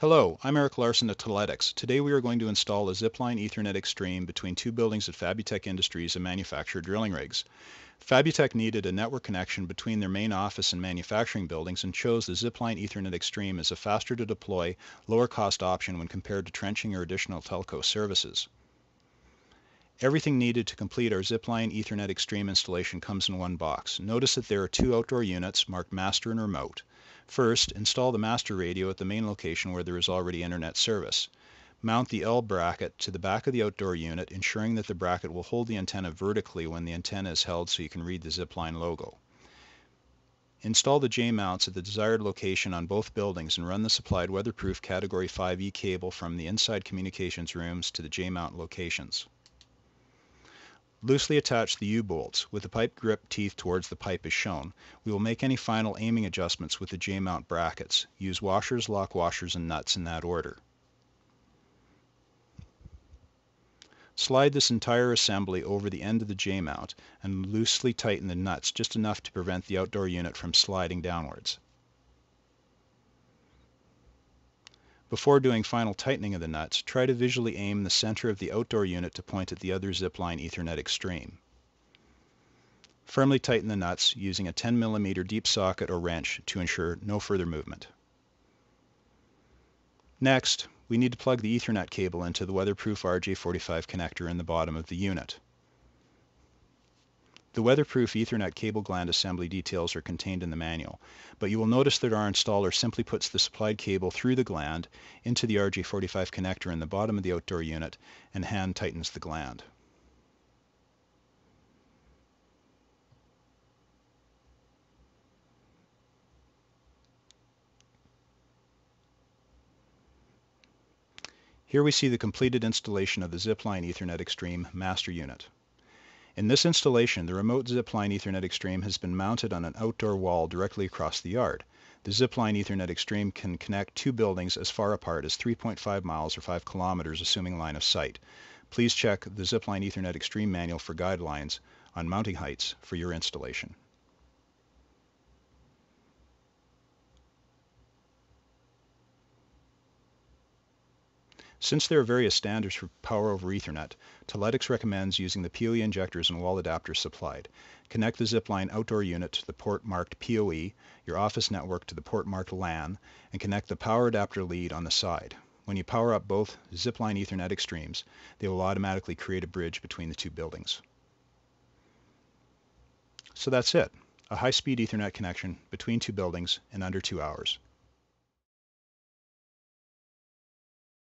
Hello, I'm Eric Larson at Teletics. Today we are going to install a Zipline Ethernet Extreme between two buildings at Fabutech Industries and manufacture drilling rigs. Fabutech needed a network connection between their main office and manufacturing buildings and chose the Zipline Ethernet Extreme as a faster to deploy, lower cost option when compared to trenching or additional telco services. Everything needed to complete our Zipline Ethernet Extreme installation comes in one box. Notice that there are two outdoor units marked master and remote. First, install the master radio at the main location where there is already internet service. Mount the L bracket to the back of the outdoor unit, ensuring that the bracket will hold the antenna vertically when the antenna is held so you can read the Zipline logo. Install the J-mounts at the desired location on both buildings and run the supplied weatherproof Category 5E cable from the inside communications rooms to the J-mount locations. Loosely attach the U-bolts with the pipe grip teeth towards the pipe as shown. We will make any final aiming adjustments with the J-mount brackets. Use washers, lock washers, and nuts in that order. Slide this entire assembly over the end of the J-mount and loosely tighten the nuts just enough to prevent the outdoor unit from sliding downwards. Before doing final tightening of the nuts, try to visually aim the center of the outdoor unit to point at the other Zipline Ethernet Extreme. Firmly tighten the nuts using a 10 mm deep socket or wrench to ensure no further movement. Next, we need to plug the Ethernet cable into the weatherproof RJ45 connector in the bottom of the unit. The weatherproof Ethernet cable gland assembly details are contained in the manual, but you will notice that our installer simply puts the supplied cable through the gland into the RJ45 connector in the bottom of the outdoor unit and hand tightens the gland. Here we see the completed installation of the Zipline Ethernet Extreme master unit. In this installation, the remote Zipline Ethernet Extreme has been mounted on an outdoor wall directly across the yard. The Zipline Ethernet Extreme can connect two buildings as far apart as 3.5 miles or 5 kilometers assuming line of sight. Please check the Zipline Ethernet Extreme manual for guidelines on mounting heights for your installation. Since there are various standards for power over Ethernet, Teletics recommends using the PoE injectors and wall adapters supplied. Connect the Zipline outdoor unit to the port marked PoE, your office network to the port marked LAN, and connect the power adapter lead on the side. When you power up both Zipline Ethernet extremes, they will automatically create a bridge between the two buildings. So that's it, a high-speed Ethernet connection between two buildings in under two hours.